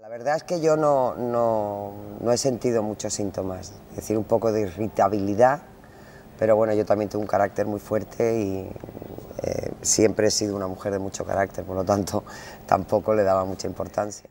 La verdad es que yo no, no, no, he sentido muchos síntomas, es decir, un poco de irritabilidad, pero bueno, yo también tengo un carácter muy fuerte y eh, siempre he sido una mujer de mucho carácter, por lo tanto tampoco le daba mucha importancia.